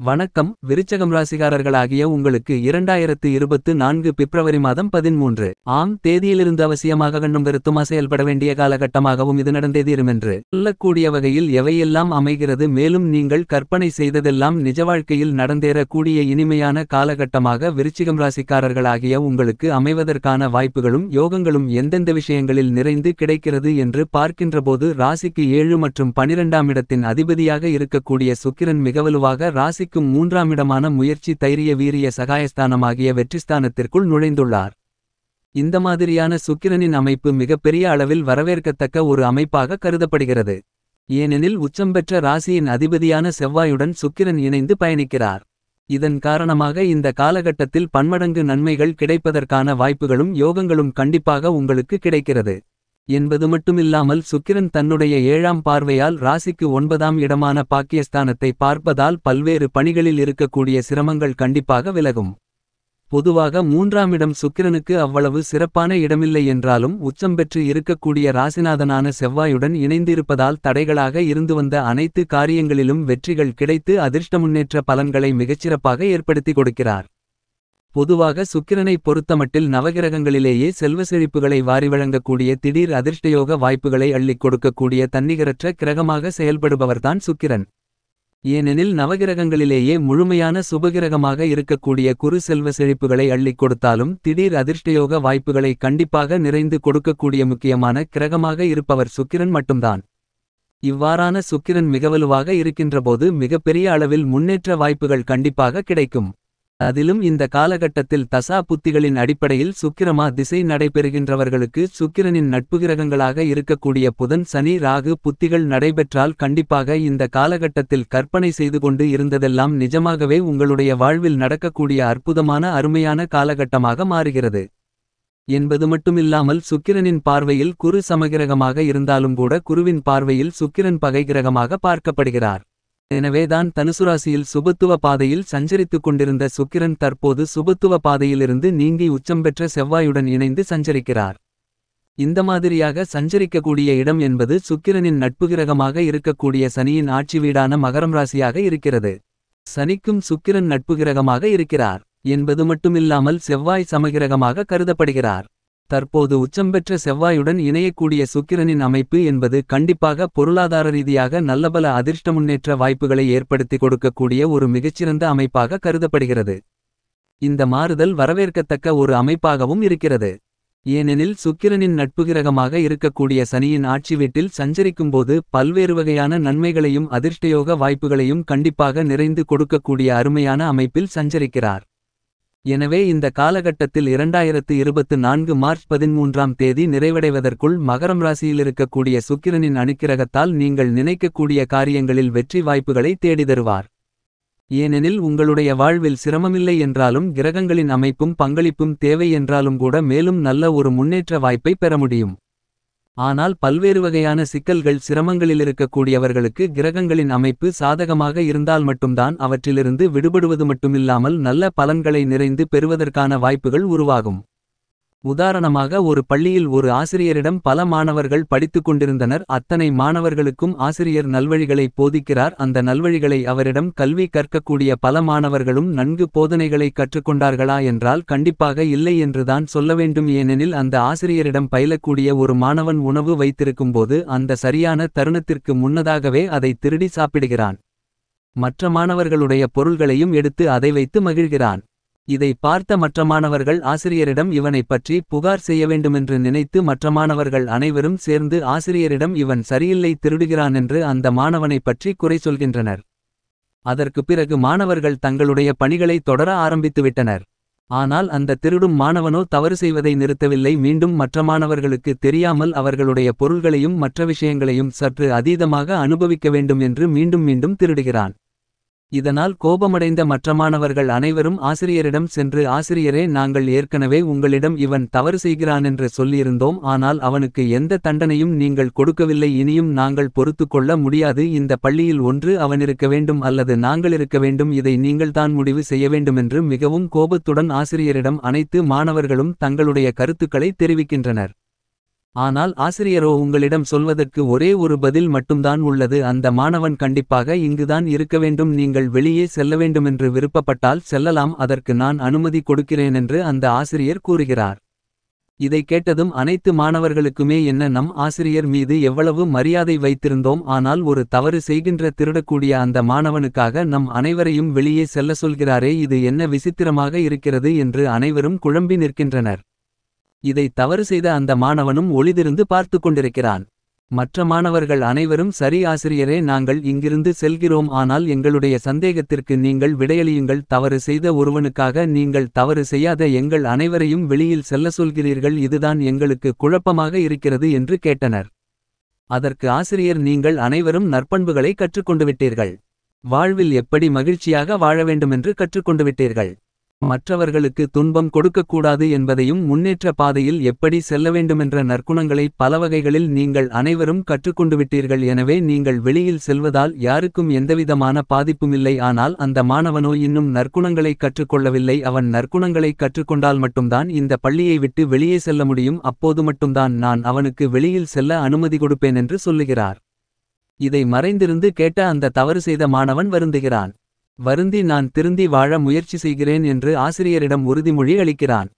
வணக்கம் விருச்சகம் ராசிகாரர்களாகிய உங்களுக்கு இரண்டாயிரத்து இருபத்து நான்கு பிப்ரவரி மாதம் பதிமூன்று. ஆம் தேதியிலிருந்து அவசியமாக கண்ணும் பெருத்துமா செயல்பட வேண்டிய காலகட்டமாகவும் இது நடந்தேதீருமென்று சொல்லக்கூடிய வகையில் எவையெல்லாம் அமைகிறது மேலும் நீங்கள் கற்பனை செய்ததெல்லாம் நிஜ வாழ்க்கையில் நடந்தேறக்கூடிய இனிமையான காலகட்டமாக விருச்சிகம் ராசிக்காரர்களாகிய உங்களுக்கு அமைவதற்கான வாய்ப்புகளும் யோகங்களும் எந்தெந்த விஷயங்களில் நிறைந்து கிடைக்கிறது என்று பார்க்கின்றபோது ராசிக்கு ஏழு மற்றும் பனிரெண்டாம் இடத்தின் அதிபதியாக இருக்கக்கூடிய சுக்கிரன் மிகவலுவாக ராசி ராசிக்கும் மூன்றாம் இடமான முயற்சி தைரிய வீரிய சகாயஸ்தானமாகிய வெற்றிஸ்தானத்திற்குள் நுழைந்துள்ளார். இந்த மாதிரியான சுக்கிரனின் அமைப்பு மிகப்பெரிய அளவில் வரவேற்கத்தக்க ஒரு அமைப்பாக கருதப்படுகிறது. ஏனெனில் உச்சம் பெற்ற ராசியின் அதிபதியான செவ்வாயுடன் சுக்கிரன் இணைந்து பயணிக்கிறார். இதன் காரணமாக இந்த காலகட்டத்தில் பன்மடங்கு நன்மைகள் கிடைப்பதற்கான வாய்ப்புகளும் யோகங்களும் கண்டிப்பாக உங்களுக்கு கிடைக்கிறது. என்பது மட்டுமில்லாமல் சுக்கிரன் தன்னுடைய ஏழாம் பார்வையால் ராசிக்கு ஒன்பதாம் இடமான பாக்கியஸ்தானத்தை பார்ப்பதால் பல்வேறு பணிகளில் இருக்கக்கூடிய சிரமங்கள் கண்டிப்பாக விலகும். பொதுவாக மூன்றாம் இடம் சுக்கிரனுக்கு அவ்வளவு சிறப்பான இடமில்லை என்றாலும் உச்சம் பெற்று இருக்கக்கூடிய ராசிநாதனான செவ்வாயுடன் இணைந்திருப்பதால் தடைகளாக இருந்து வந்த அனைத்து காரியங்களிலும் வெற்றிகள் கிடைத்து அதிர்ஷ்ட முன்னேற்ற பலன்களை மிகச்சிறப்பாக ஏற்படுத்தி கொடுக்கிறார். பொதுவாக சுக்கிரனை பொறுத்தமட்டில் நவகிரகங்களிலேயே செல்வ செழிப்புகளை வாரி வழங்கக்கூடிய திடீர் அதிர்ஷ்டயோக வாய்ப்புகளை அள்ளிக் கொடுக்கக்கூடிய தன்னிகரற்ற கிரகமாக செயல்படுபவர்தான் சுக்கிரன். ஏனெனில் நவகிரகங்களிலேயே முழுமையான சுபகிரகமாக இருக்கக்கூடிய குறு செல்வ செழிப்புகளை அள்ளிக் கொடுத்தாலும் திடீர் அதிர்ஷ்டயோக வாய்ப்புகளை கண்டிப்பாக நிறைந்து கொடுக்கக்கூடிய முக்கியமான கிரகமாக இருப்பவர் சுக்கிரன் மட்டும்தான். இவ்வாறான சுக்கிரன் மிகவலுவாக இருக்கின்றபோது மிகப்பெரிய அளவில் முன்னேற்ற வாய்ப்புகள் கண்டிப்பாக கிடைக்கும். அதிலும் இந்த காலகட்டத்தில் தசா புத்திகளின் அடிப்படையில் சுக்கிரமா திசை நடைபெறுகின்றவர்களுக்கு சுக்கிரனின் நட்பு கிரகங்களாக இருக்கக்கூடிய புதன் சனி ராகு புத்திகள் நடைபெற்றால் கண்டிப்பாக இந்த காலகட்டத்தில் கற்பனை செய்து கொண்டு இருந்ததெல்லாம் நிஜமாகவே உங்களுடைய வாழ்வில் நடக்கக்கூடிய அற்புதமான அருமையான காலகட்டமாக மாறுகிறது. என்பது மட்டுமில்லாமல் சுக்கிரனின் பார்வையில் குரு சமகிரகமாக இருந்தாலும் கூட குருவின் பார்வையில் சுக்கிரன் பகைகிரகமாக பார்க்கப்படுகிறார். எனவேதான் தனுசுராசியில் சுபத்துவ பாதையில் சஞ்சரித்துக் கொண்டிருந்த சுக்கிரன் தற்போது சுபத்துவ பாதையிலிருந்து நீங்கி உச்சம் பெற்ற செவ்வாயுடன் இணைந்து சஞ்சரிக்கிறார். இந்த மாதிரியாக சஞ்சரிக்கக்கூடிய இடம் என்பது சுக்கிரனின் நட்பு கிரகமாக இருக்கக்கூடிய சனியின் ஆட்சி வீடான மகரம் ராசியாக இருக்கிறது. சனிக்கும் சுக்கிரன் நட்பு கிரகமாக இருக்கிறார். என்பது மட்டுமில்லாமல் செவ்வாய் சமகிரகமாக கருதப்படுகிறார். தற்போது உச்சம் பெற்ற செவ்வாயுடன் இணையக்கூடிய சுக்கிரனின் அமைப்பு என்பது கண்டிப்பாக பொருளாதார ரீதியாக நல்லபல அதிர்ஷ்ட முன்னேற்ற வாய்ப்புகளை ஏற்படுத்தி கொடுக்கக்கூடிய ஒரு மிகச்சிறந்த அமைப்பாக கருதப்படுகிறது. இந்த மாறுதல் வரவேற்கத்தக்க ஒரு அமைப்பாகவும் இருக்கிறது. ஏனெனில் சுக்கிரனின் நட்புகிரகமாக இருக்கக்கூடிய சனியின் ஆட்சி வீட்டில் சஞ்சரிக்கும்போது பல்வேறு வகையான நன்மைகளையும் அதிர்ஷ்டயோக வாய்ப்புகளையும் கண்டிப்பாக நிறைந்து கொடுக்கக்கூடிய அருமையான அமைப்பில் சஞ்சரிக்கிறார். எனவே இந்த காலகட்டத்தில் இரண்டாயிரத்து இருபத்து நான்கு மார்ச் பதிமூன்றாம் தேதி நிறைவடைவதற்குள் மகரம் ராசியில் இருக்கக்கூடிய சுக்கிரனின் அணுக்கிரகத்தால் நீங்கள் நினைக்கக்கூடிய காரியங்களில் வெற்றி வாய்ப்புகளை தேடி தருவார் ஏனெனில் உங்களுடைய வாழ்வில் சிரமமில்லை என்றாலும் கிரகங்களின் அமைப்பும் பங்களிப்பும் தேவை என்றாலும் கூட மேலும் நல்ல ஒரு முன்னேற்ற வாய்ப்பை பெற முடியும். ஆனால் பல்வேறு வகையான சிக்கல்கள் சிரமங்களிலிருக்கக்கூடியவர்களுக்கு கிரகங்களின் அமைப்பு சாதகமாக இருந்தால் மட்டும்தான் அவற்றிலிருந்து விடுபடுவது மட்டுமில்லாமல் நல்ல பலன்களை நிறைந்து பெறுவதற்கான வாய்ப்புகள் உருவாகும். உதாரணமாக ஒரு பள்ளியில் ஒரு ஆசிரியரிடம் பல மாணவர்கள் படித்துக் கொண்டிருந்தனர். அத்தனை மாணவர்களுக்கும் ஆசிரியர் நல்வழிகளை போதிக்கிறார். அந்த நல்வழிகளை அவரிடம் கல்வி கற்கக்கூடிய பல மாணவர்களும் நன்கு போதனைகளை கற்றுக்கொண்டார்களா என்றால் கண்டிப்பாக இல்லை என்றுதான் சொல்ல வேண்டும். ஏனெனில் அந்த ஆசிரியரிடம் பயிலக்கூடிய ஒரு மாணவன் உணவு வைத்திருக்கும்போது அந்த சரியான தருணத்திற்கு முன்னதாகவே அதை திருடி சாப்பிடுகிறான். மற்ற மாணவர்களுடைய பொருள்களையும் எடுத்து அதை வைத்து மகிழ்கிறான். இதை பார்த்த மற்ற மாணவர்கள் ஆசிரியரிடம் இவனைப் பற்றி புகார் செய்ய வேண்டுமென்று நினைத்து மற்ற மாணவர்கள் அனைவரும் சேர்ந்து ஆசிரியரிடம் இவன் சரியில்லை திருடுகிறான் என்று அந்த மாணவனைப் பற்றி குறை சொல்கின்றனர். அதற்கு பிறகு மாணவர்கள் தங்களுடைய பணிகளை தொடர ஆரம்பித்துவிட்டனர். ஆனால் அந்த திருடும் மாணவனோ தவறு செய்வதை நிறுத்தவில்லை. மீண்டும் மற்ற மாணவர்களுக்கு தெரியாமல் அவர்களுடைய பொருள்களையும் மற்ற விஷயங்களையும் சற்று அதீதமாக அனுபவிக்க வேண்டும் என்று மீண்டும் மீண்டும் திருடுகிறான். இதனால் கோபமடைந்த மற்ற மாணவர்கள் அனைவரும் ஆசிரியரிடம் சென்று ஆசிரியரே நாங்கள் ஏற்கனவே உங்களிடம் இவன் தவறு செய்கிறானென்று சொல்லியிருந்தோம். ஆனால் அவனுக்கு எந்த தண்டனையும் நீங்கள் கொடுக்கவில்லை. இனியும் நாங்கள் பொறுத்து கொள்ள முடியாது. இந்த பள்ளியில் ஒன்று அவனிருக்க வேண்டும் அல்லது நாங்கள் இருக்க வேண்டும். இதை நீங்கள்தான் முடிவு செய்ய வேண்டுமென்று மிகவும் கோபத்துடன் ஆசிரியரிடம் அனைத்து மாணவர்களும் தங்களுடைய கருத்துக்களை தெரிவிக்கின்றனர். ஆனால் ஆசிரியரோ உங்களிடம் சொல்வதற்கு ஒரே ஒரு பதில் மட்டும்தான் உள்ளது. அந்த மாணவன் கண்டிப்பாக இங்குதான் இருக்க வேண்டும். நீங்கள் வெளியே செல்ல வேண்டுமென்று விருப்பப்பட்டால் செல்லலாம். அதற்கு நான் அனுமதி கொடுக்கிறேனென்று அந்த ஆசிரியர் கூறுகிறார். இதை கேட்டதும் அனைத்து மாணவர்களுக்குமே என்ன நம் ஆசிரியர் மீது எவ்வளவு மரியாதை வைத்திருந்தோம். ஆனால் ஒரு தவறு செய்கின்ற திருடக்கூடிய அந்த மாணவனுக்காக நம் அனைவரையும் வெளியே செல்ல சொல்கிறாரே. இது என்ன விசித்திரமாக இருக்கிறது என்று அனைவரும் குழம்பி நிற்கின்றனர். இதை தவறு செய்த அந்த மாணவனும் ஒளிதிருந்து பார்த்து கொண்டிருக்கிறான். மற்ற மாணவர்கள் அனைவரும் சரி ஆசிரியரே நாங்கள் இங்கிருந்து செல்கிறோம். ஆனால் எங்களுடைய சந்தேகத்திற்கு நீங்கள் விடையளியுங்கள். தவறு செய்த ஒருவனுக்காக நீங்கள் தவறு செய்யாத எங்கள் அனைவரையும் வெளியில் செல்ல சொல்கிறீர்கள். இதுதான் எங்களுக்கு குழப்பமாக இருக்கிறது என்று கேட்டனர். அதற்கு ஆசிரியர் நீங்கள் அனைவரும் நற்பண்புகளை கற்றுக்கொண்டு விட்டீர்கள். வாழ்வில் எப்படி மகிழ்ச்சியாக வாழ வேண்டுமென்று கற்றுக்கொண்டு விட்டீர்கள். மற்றவர்களுக்கு துன்பம் கொடுக்கக்கூடாது என்பதையும் முன்னேற்ற பாதையில் எப்படி செல்ல வேண்டுமென்ற நற்குணங்களை பல வகைகளில் நீங்கள் அனைவரும் கற்றுக்கொண்டு விட்டீர்கள் எனவே நீங்கள் வெளியில் செல்வதால் யாருக்கும் எந்தவிதமான பாதிப்புமில்லை ஆனால் அந்த மாணவனோ இன்னும் நற்குணங்களை கற்றுக்கொள்ளவில்லை. அவன் நற்குணங்களை கற்றுக்கொண்டால் மட்டும்தான் இந்த பள்ளியை விட்டு வெளியே செல்ல முடியும். அப்போது மட்டும்தான் நான் அவனுக்கு வெளியில் செல்ல அனுமதி கொடுப்பேன் என்று சொல்லுகிறார். இதை மறைந்திருந்து கேட்ட அந்த தவறு செய்த மாணவன் வருந்துகிறான். வருந்தி நான் திருந்தி வாழ முயற்சி செய்கிறேன் என்று ஆசிரியரிடம் உறுதிமொழி அளிக்கிறான்.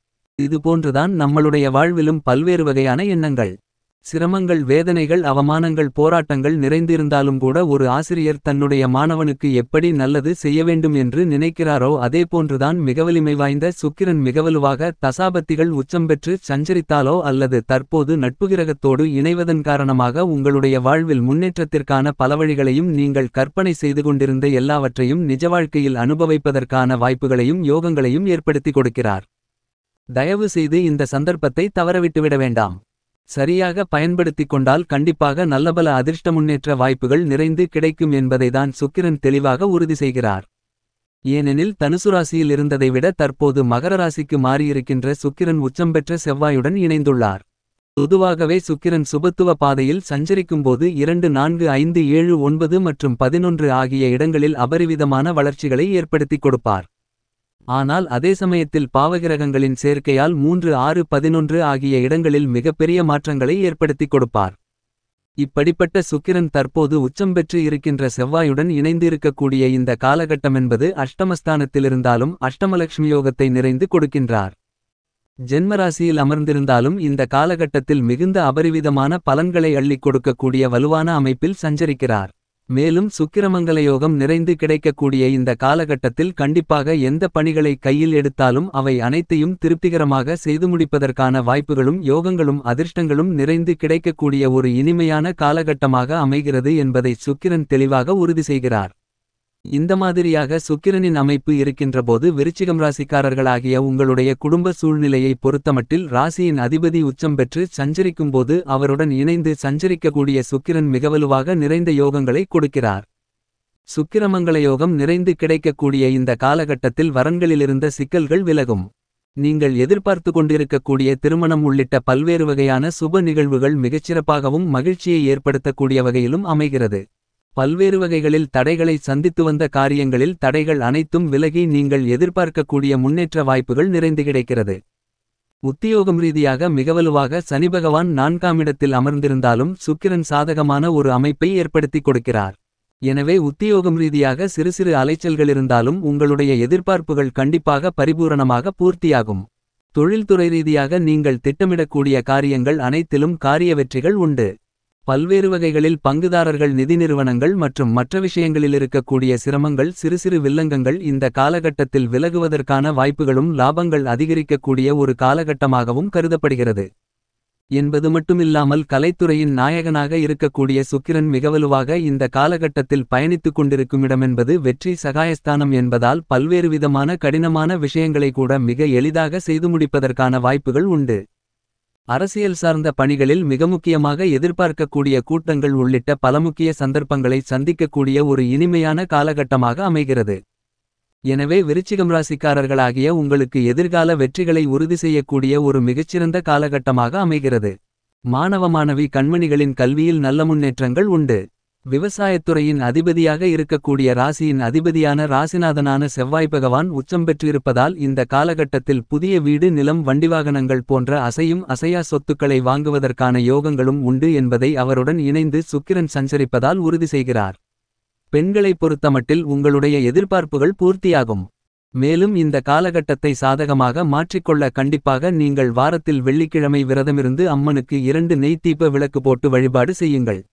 இதுபோன்றுதான் நம்மளுடைய வாழ்விலும் பல்வேறு வகையான எண்ணங்கள். சிரமங்கள் வேதனைகள் அவமானங்கள் போராட்டங்கள் நிறைந்திருந்தாலும் கூட ஒரு ஆசிரியர் தன்னுடைய மாணவனுக்கு எப்படி நல்லது செய்ய வேண்டும் என்று நினைக்கிறாரோ அதேபோன்றுதான் மிகவலிமை வாய்ந்த சுக்கிரன் மிகவலுவாக தசாபத்திகள் உச்சம் பெற்று சஞ்சரித்தாலோ அல்லது தற்போது நட்புகிரகத்தோடு இணைவதன் காரணமாக உங்களுடைய வாழ்வில் முன்னேற்றத்திற்கான பலவழிகளையும் நீங்கள் கற்பனை செய்து கொண்டிருந்த எல்லாவற்றையும் நிஜ வாழ்க்கையில் அனுபவிப்பதற்கான வாய்ப்புகளையும் யோகங்களையும் ஏற்படுத்தி கொடுக்கிறார். தயவு செய்து இந்த சந்தர்ப்பத்தை தவறவிட்டுவிட வேண்டாம். சரியாக பயன்படுத்திக் கொண்டால் கண்டிப்பாக நல்லபல அதிர்ஷ்ட முன்னேற்ற வாய்ப்புகள் நிறைந்து கிடைக்கும் என்பதைதான் சுக்கிரன் தெளிவாக உறுதி செய்கிறார். ஏனெனில் தனுசு ராசியில் இருந்ததை விட தற்போது மகர ராசிக்கு மாறியிருக்கின்ற சுக்கிரன் உச்சம் பெற்ற செவ்வாயுடன் இணைந்துள்ளார். பொதுவாகவே சுக்கிரன் சுபத்துவ பாதையில் சஞ்சரிக்கும்போது இரண்டு நான்கு ஐந்து ஏழு ஒன்பது மற்றும் பதினொன்று ஆகிய இடங்களில் அபரிவிதமான வளர்ச்சிகளை ஏற்படுத்திக் கொடுப்பார். ஆனால் அதே சமயத்தில் பாவகிரகங்களின் சேர்க்கையால் மூன்று ஆறு பதினொன்று ஆகிய இடங்களில் மிகப்பெரிய மாற்றங்களை ஏற்படுத்திக் கொடுப்பார். இப்படிப்பட்ட சுக்கிரன் தற்போது உச்சம் பெற்று இருக்கின்ற செவ்வாயுடன் இணைந்து இருக்கக்கூடிய இந்த காலகட்டமென்பது அஷ்டமஸ்தானத்திலிருந்தாலும் அஷ்டமலக்ஷ்மி யோகத்தை நிறைந்து கொடுக்கின்றார். ஜென்மராசியில் அமர்ந்திருந்தாலும் இந்த காலகட்டத்தில் மிகுந்த அபரிவிதமான பலன்களை அள்ளிக் கொடுக்கக்கூடிய வலுவான அமைப்பில் சஞ்சரிக்கிறார். மேலும் சுக்கிரமங்கல யோகம் நிறைந்து கிடைக்கக்கூடிய இந்த காலகட்டத்தில் கண்டிப்பாக எந்த பணிகளை கையில் எடுத்தாலும் அவை அனைத்தையும் திருப்திகரமாக செய்து முடிப்பதற்கான வாய்ப்புகளும் யோகங்களும் அதிர்ஷ்டங்களும் நிறைந்து கிடைக்கக்கூடிய ஒரு இனிமையான காலகட்டமாக அமைகிறது என்பதை சுக்கிரன் தெளிவாக உறுதி செய்கிறார். இந்த மாதிரியாக சுக்கிரனின் அமைப்பு இருக்கின்றபோது விருச்சிகம் ராசிக்காரர்களாகிய உங்களுடைய குடும்ப சூழ்நிலையை பொறுத்தமட்டில் ராசியின் அதிபதி உச்சம் பெற்று சஞ்சரிக்கும்போது அவருடன் இணைந்து சஞ்சரிக்கக்கூடிய சுக்கிரன் மிகவலுவாக நிறைந்த யோகங்களை கொடுக்கிறார். சுக்கிரமங்கள யோகம் நிறைந்து கிடைக்கக்கூடிய இந்த காலகட்டத்தில் வரன்களிலிருந்த சிக்கல்கள் விலகும். நீங்கள் எதிர்பார்த்து கொண்டிருக்கக்கூடிய திருமணம் உள்ளிட்ட பல்வேறு வகையான சுப நிகழ்வுகள் மிகச்சிறப்பாகவும் மகிழ்ச்சியை ஏற்படுத்தக்கூடிய வகையிலும் அமைகிறது. பல்வேறு வகைகளில் தடைகளை சந்தித்து வந்த காரியங்களில் தடைகள் அனைத்தும் விலகி நீங்கள் எதிர்பார்க்கக்கூடிய முன்னேற்ற வாய்ப்புகள் நிறைந்து கிடைக்கிறது. உத்தியோகம் ரீதியாக மிகவலுவாக சனிபகவான் நான்காம் இடத்தில் அமர்ந்திருந்தாலும் சுக்கிரன் சாதகமான ஒரு அமைப்பை ஏற்படுத்திக் கொடுக்கிறார். எனவே உத்தியோகம் ரீதியாக சிறு சிறு அலைச்சல்கள் இருந்தாலும் உங்களுடைய எதிர்பார்ப்புகள் கண்டிப்பாக பரிபூரணமாக பூர்த்தியாகும். தொழில்துறை ரீதியாக நீங்கள் திட்டமிடக்கூடிய காரியங்கள் அனைத்திலும் காரிய வெற்றிகள் உண்டு. பல்வேறு வகைகளில் பங்குதாரர்கள் நிதி நிறுவனங்கள் மற்றும் மற்ற விஷயங்களில் இருக்கக்கூடிய சிரமங்கள் சிறு சிறு வில்லங்கங்கள் இந்த காலகட்டத்தில் விலகுவதற்கான வாய்ப்புகளும் லாபங்கள் அதிகரிக்கக்கூடிய ஒரு காலகட்டமாகவும் கருதப்படுகிறது. என்பது மட்டுமில்லாமல் கலைத்துறையின் நாயகனாக இருக்கக்கூடிய சுக்கிரன் மிகவலுவாக இந்த காலகட்டத்தில் பயணித்துக் கொண்டிருக்கும் இடமென்பது வெற்றி சகாயஸ்தானம் என்பதால் பல்வேறு விதமான கடினமான விஷயங்களை கூட மிக எளிதாக செய்து முடிப்பதற்கான வாய்ப்புகள் உண்டு. அரசியல் சார்ந்த பணிகளில் மிக முக்கியமாக எதிர்பார்க்கக்கூடிய கூட்டங்கள் உள்ளிட்ட பல முக்கிய சந்தர்ப்பங்களை சந்திக்கக்கூடிய ஒரு இனிமையான காலகட்டமாக அமைகிறது. எனவே விருச்சிகம் ராசிக்காரர்களாகிய உங்களுக்கு எதிர்கால வெற்றிகளை உறுதி செய்யக்கூடிய ஒரு மிகச்சிறந்த காலகட்டமாக அமைகிறது. மாணவ மாணவி கண்மணிகளின் கல்வியில் நல்ல முன்னேற்றங்கள் உண்டு. விவசாயத்துறையின் அதிபதியாக இருக்கக்கூடிய ராசியின் அதிபதியான ராசிநாதனான செவ்வாய் பகவான் உச்சம் பெற்றிருப்பதால் இந்த காலகட்டத்தில் புதிய வீடு நிலம் வண்டிவாகனங்கள் போன்ற அசையும் அசையா சொத்துக்களை வாங்குவதற்கான யோகங்களும் உண்டு என்பதை அவருடன் இணைந்து சுக்கிரன் சஞ்சரிப்பதால் உறுதி செய்கிறார். பெண்களைப் பொறுத்தமட்டில் உங்களுடைய எதிர்பார்ப்புகள் பூர்த்தியாகும். மேலும் இந்த காலகட்டத்தை சாதகமாக மாற்றிக்கொள்ள கண்டிப்பாக நீங்கள் வாரத்தில் வெள்ளிக்கிழமை விரதமிருந்து அம்மனுக்கு இரண்டு நெய் விளக்கு போட்டு வழிபாடு செய்யுங்கள்.